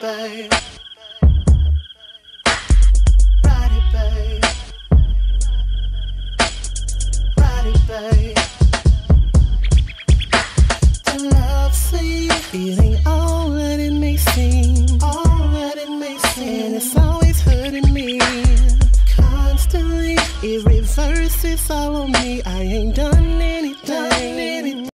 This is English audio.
babe. Ride it, babe. Ride it, babe. The love scene, it ain't all that it may seem. All that it may seem. And it's always hurting me. Constantly, it reverses all on me. I ain't done.